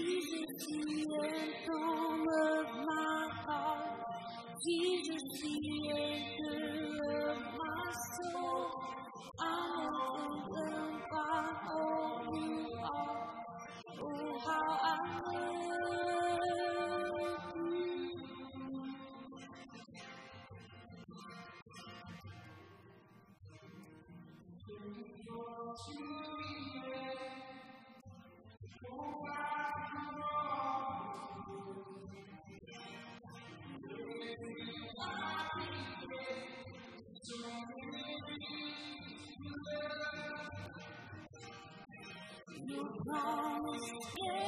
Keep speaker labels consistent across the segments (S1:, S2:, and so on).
S1: Thank you. You promised.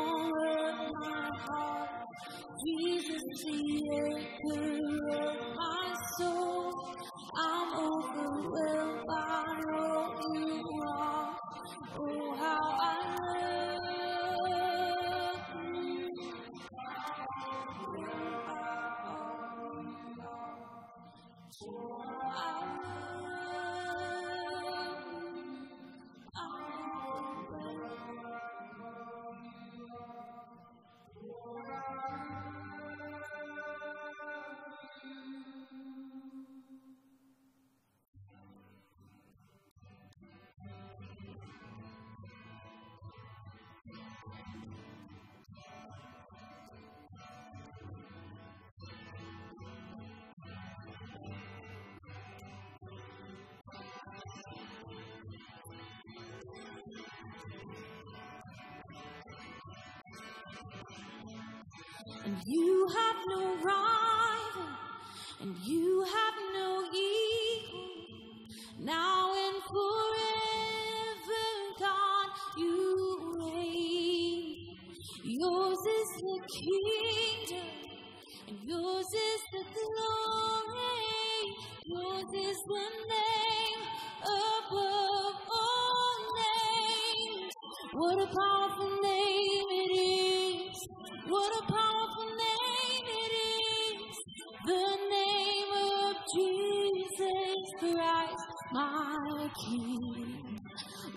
S1: you have no rival, and you have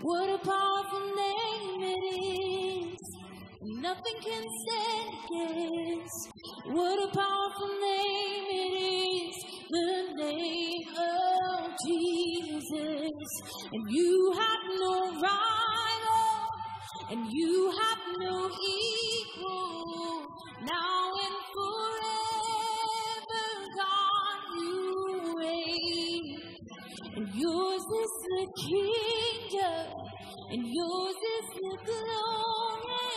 S1: What a powerful name it is! Nothing can stand against. What a powerful name it is! The name of Jesus. And you have no rival, and you have no equal. Now and forever, God, you reign. And yours is the kingdom, and yours is the glory,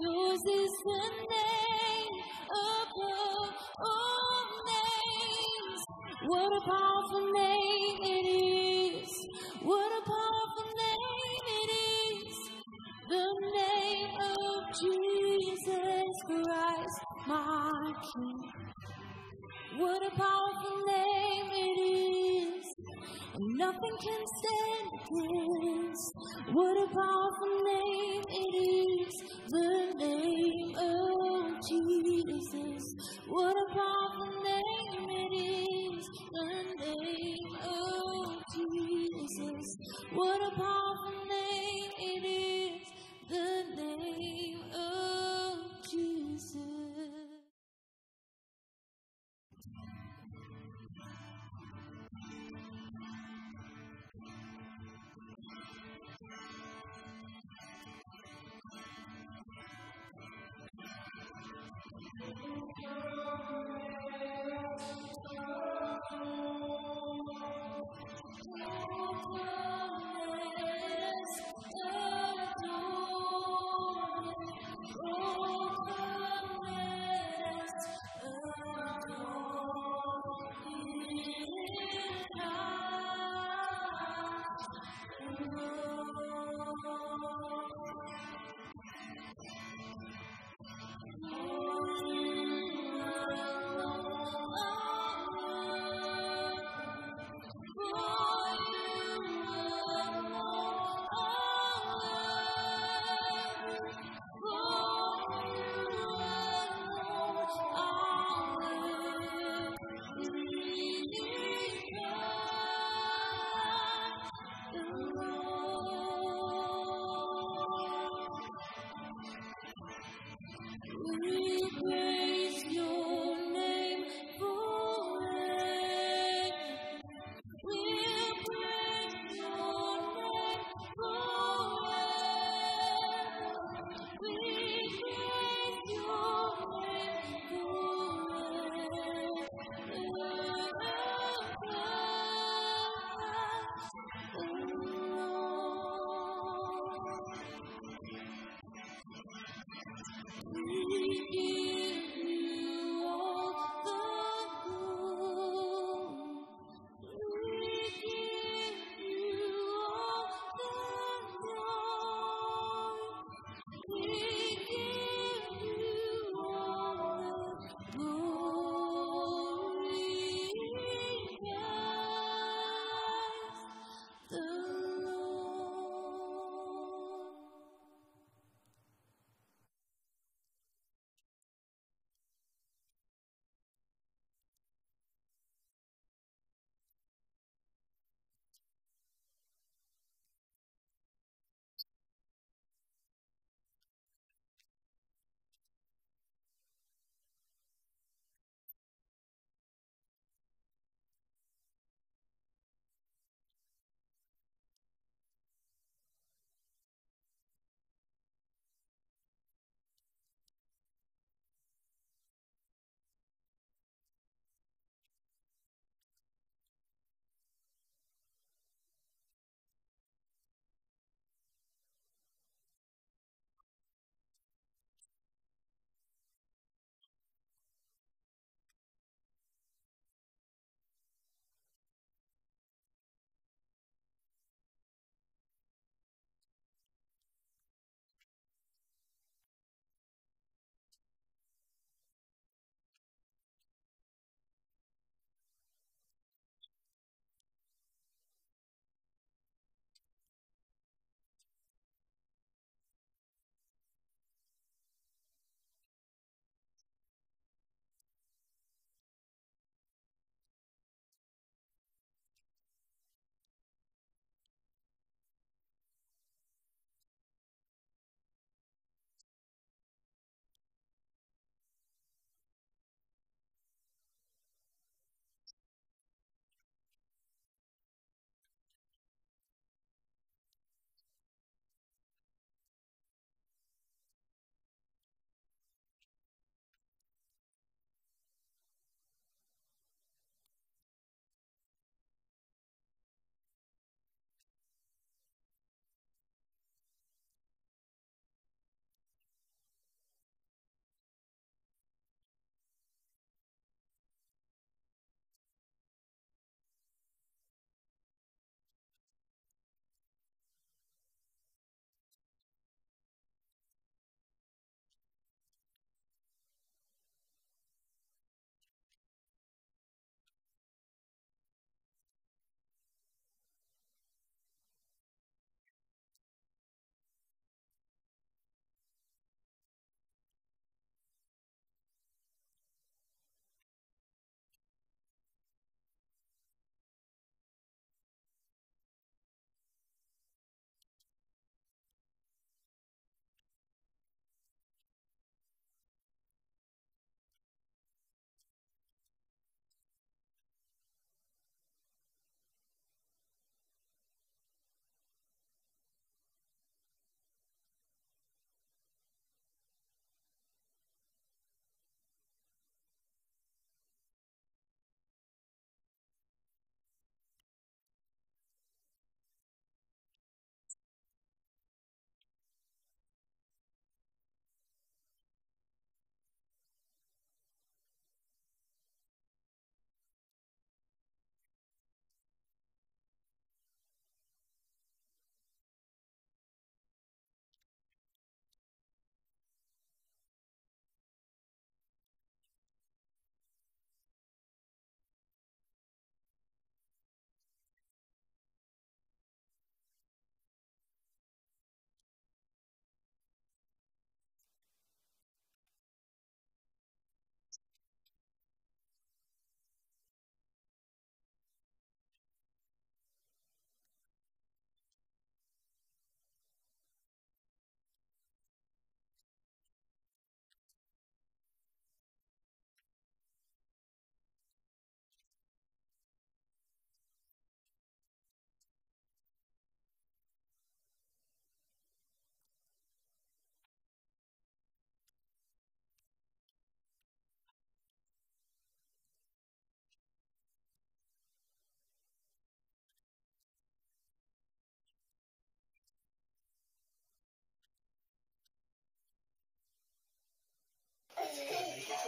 S1: yours is the name above all names. What a powerful name it is! What a powerful name it is! The name of Jesus Christ, my King. What a powerful name it is! Nothing can stand against. What a powerful name it is. The name of Jesus. What a powerful name it is. The name of Jesus. What a powerful name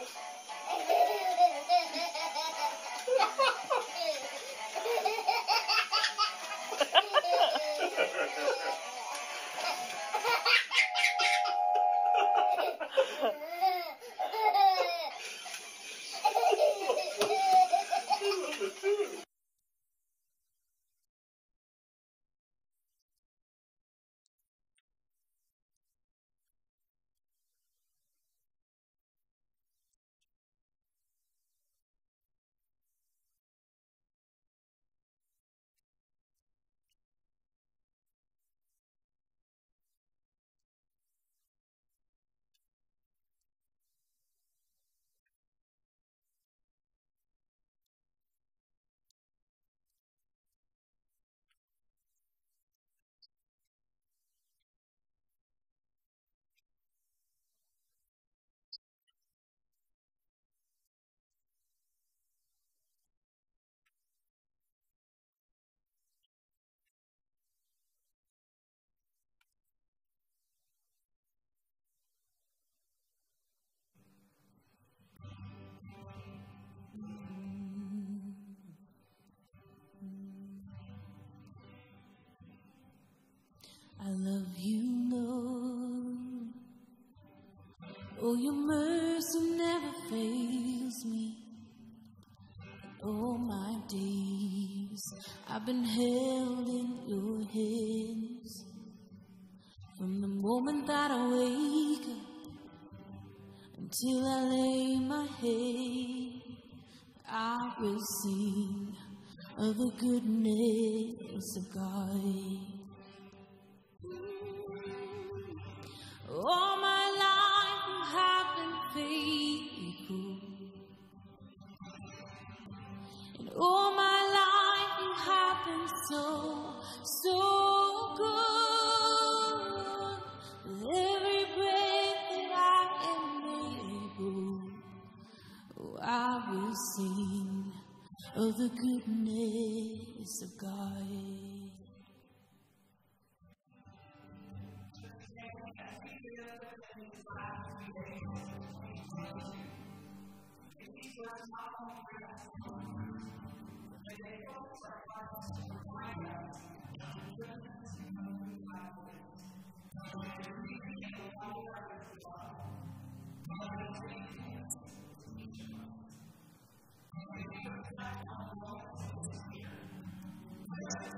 S1: I your mercy all
S2: my life you have been so, so good. With every breath that I am able, oh, I will sing of the goodness of God.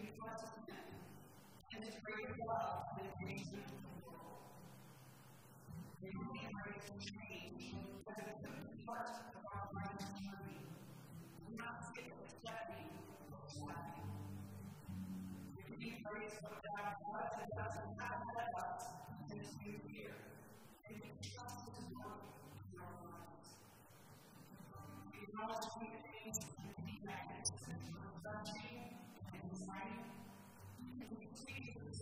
S2: because in His great love and amazing the only grace to change as a part of our life's journey. Do not sit accepting what's We Receive grace from God was and does has led us in this new year. And we trust His work in our lives. We acknowledge we change and be magnificent, refreshing,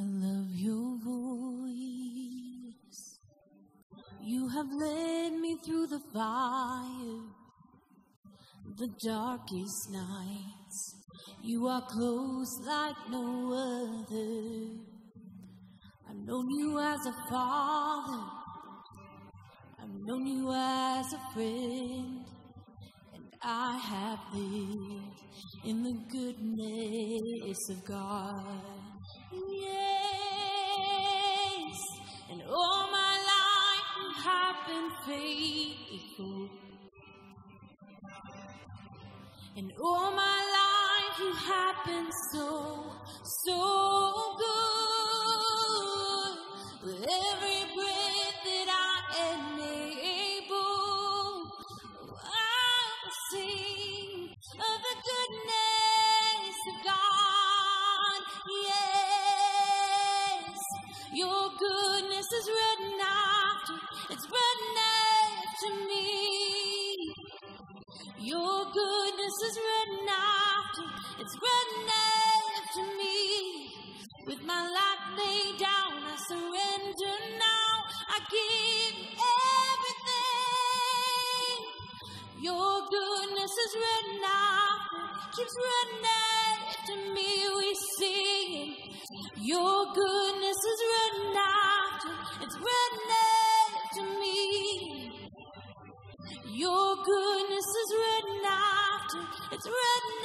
S1: I love your voice. You have led me through the fire, the darkest nights. You are close like no other. I've known you as a father. I've known you as a friend. And I have lived in the goodness of God. And all my life you have been so, keeps written after me. We sing. Your goodness is written after, it's written after me. Your goodness is written after, it's written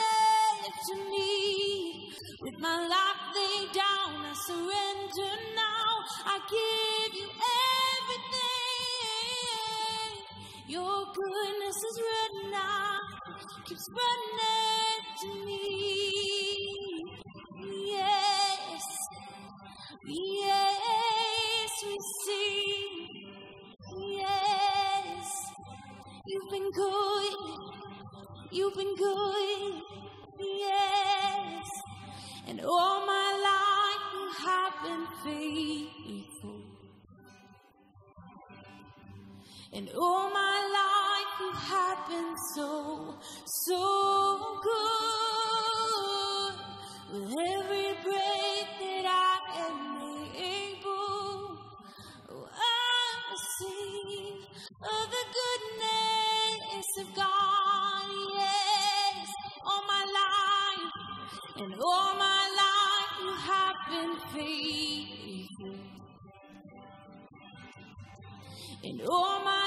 S1: after me. With my life laid down, I surrender now. I give you everything. Your goodness is written after, keeps written me. Yes, yes, we sing. Yes. You've been good. You've been good. Yes. And all my life you have been faithful. And all my life you have been so, so good. With every breath that I am able, oh, I sing of the goodness of God. Yes, all my life and all my life you have been faithful. And all my